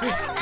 哎